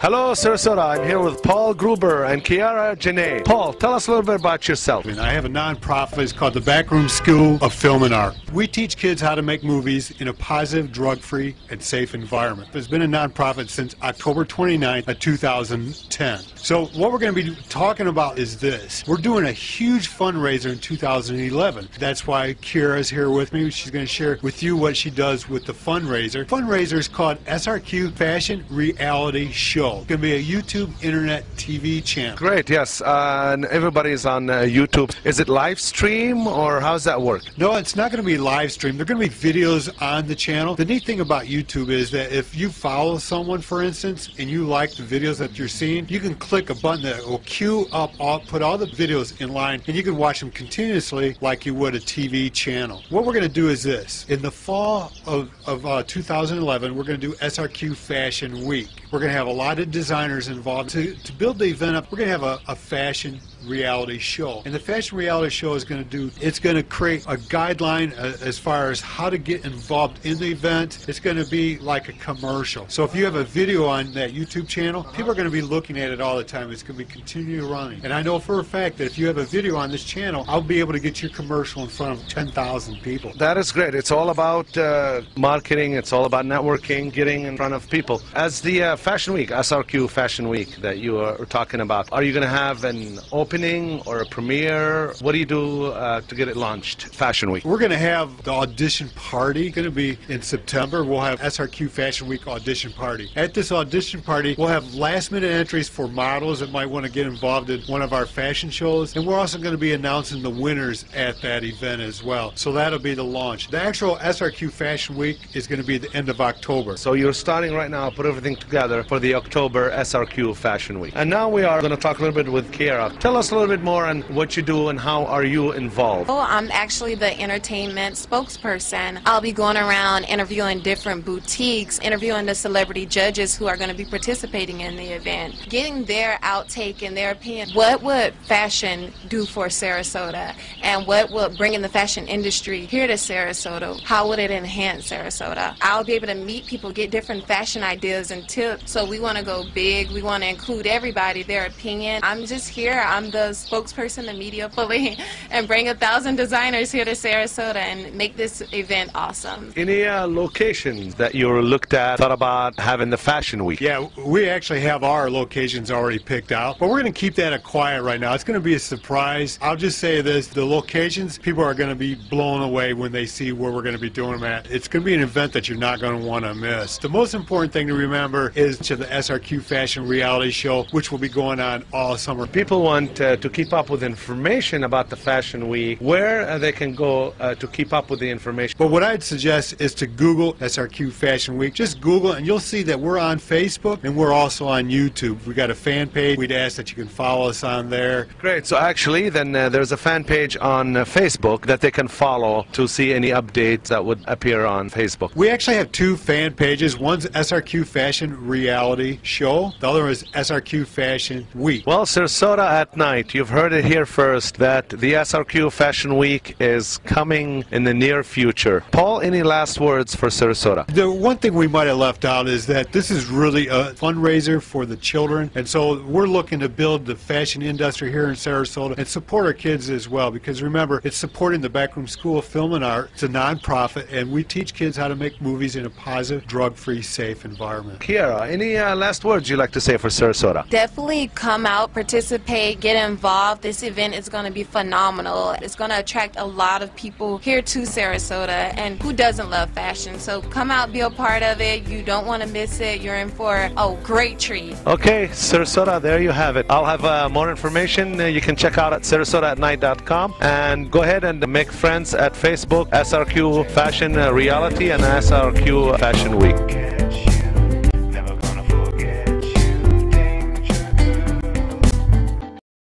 Hello, Sarasota. I'm here with Paul Gruber and Kiara Janae. Paul, tell us a little bit about yourself. And I have a nonprofit. It's called the Backroom School of Film and Art. We teach kids how to make movies in a positive, drug-free, and safe environment. It's been a nonprofit since October 29th of 2010. So what we're going to be talking about is this. We're doing a huge fundraiser in 2011. That's why Kiara's here with me. She's going to share with you what she does with the fundraiser. Fundraiser is called SRQ Fashion Reality Show. It's going to be a YouTube Internet TV channel. Great, yes. Uh, and everybody's on uh, YouTube. Is it live stream or how's that work? No, it's not going to be live stream. There are going to be videos on the channel. The neat thing about YouTube is that if you follow someone, for instance, and you like the videos that you're seeing, you can click a button that will queue up, all, put all the videos in line, and you can watch them continuously like you would a TV channel. What we're going to do is this. In the fall of, of uh, 2011, we're going to do SRQ Fashion Week. We're going to have a lot designers involved. To, to build the event up, we're going to have a, a fashion reality show. And the fashion reality show is going to do, it's going to create a guideline uh, as far as how to get involved in the event. It's going to be like a commercial. So if you have a video on that YouTube channel, people are going to be looking at it all the time. It's going to be continually running. And I know for a fact that if you have a video on this channel, I'll be able to get your commercial in front of 10,000 people. That is great. It's all about uh, marketing. It's all about networking, getting in front of people. As the uh, Fashion Week, SRQ Fashion Week that you are talking about, are you going to have an opening or a premiere? What do you do uh, to get it launched? Fashion Week. We're going to have the audition party. Going to be in September. We'll have SRQ Fashion Week audition party. At this audition party, we'll have last minute entries for models that might want to get involved in one of our fashion shows. And we're also going to be announcing the winners at that event as well. So that'll be the launch. The actual SRQ Fashion Week is going to be the end of October. So you're starting right now, put everything together for the October SRQ Fashion Week. And now we are going to talk a little bit with Kiara. Tell us a little bit more on what you do and how are you involved. Oh, I'm actually the entertainment spokesperson. I'll be going around interviewing different boutiques, interviewing the celebrity judges who are going to be participating in the event, getting their outtake and their opinion. What would fashion do for Sarasota? And what would bring in the fashion industry here to Sarasota? How would it enhance Sarasota? I'll be able to meet people, get different fashion ideas and tips. So we want to go big. We want to include everybody, their opinion. I'm just here. I'm the spokesperson, the media fully, and bring a thousand designers here to Sarasota and make this event awesome. Any uh, locations that you looked at, thought about having the Fashion Week? Yeah, we actually have our locations already picked out, but we're going to keep that a quiet right now. It's going to be a surprise. I'll just say this, the locations, people are going to be blown away when they see where we're going to be doing them at. It's going to be an event that you're not going to want to miss. The most important thing to remember is to the SRQ Fashion Reality Show, which will be going on all summer. People want uh, to keep up with information about the Fashion Week, where uh, they can go uh, to keep up with the information. But what I'd suggest is to Google SRQ Fashion Week. Just Google and you'll see that we're on Facebook and we're also on YouTube. We got a fan page. We'd ask that you can follow us on there. Great. So actually, then uh, there's a fan page on uh, Facebook that they can follow to see any updates that would appear on Facebook. We actually have two fan pages. One's SRQ Fashion Reality Show. The other is SRQ Fashion Week. Well, Sarasota at night, you've heard it here first that the SRQ Fashion Week is coming in the near future. Paul, any last words for Sarasota? The one thing we might have left out is that this is really a fundraiser for the children, and so we're looking to build the fashion industry here in Sarasota and support our kids as well. Because remember, it's supporting the Backroom School of Film and Art. It's a nonprofit, and we teach kids how to make movies in a positive, drug-free, safe environment. Kiara, any uh, last words you'd like to say for Sarasota? Definitely come out, participate, get involved. This event is going to be phenomenal. It's going to attract a lot of people here to Sarasota, and who doesn't love fashion? So come out, be a part of it. You don't want to miss it. You're in for a great treat. Okay, Sarasota, there you have it. I'll have uh, more information uh, you can check out at sarasotaatnight.com and go ahead and make friends at Facebook, SRQ Fashion uh, Reality and SRQ Fashion Week.